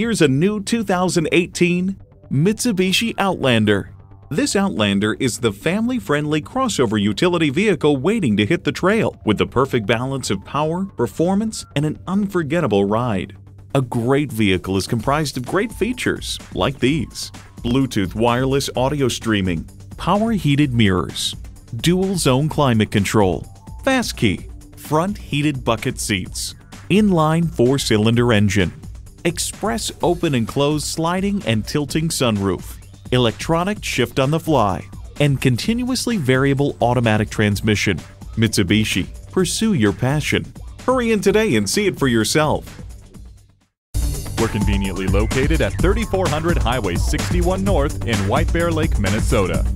Here's a new 2018 Mitsubishi Outlander. This Outlander is the family-friendly crossover utility vehicle waiting to hit the trail with the perfect balance of power, performance, and an unforgettable ride. A great vehicle is comprised of great features like these. Bluetooth wireless audio streaming, power heated mirrors, dual zone climate control, fast key, front heated bucket seats, inline four-cylinder engine, express open and close sliding and tilting sunroof, electronic shift on the fly, and continuously variable automatic transmission. Mitsubishi, pursue your passion. Hurry in today and see it for yourself. We're conveniently located at 3400 Highway 61 North in White Bear Lake, Minnesota.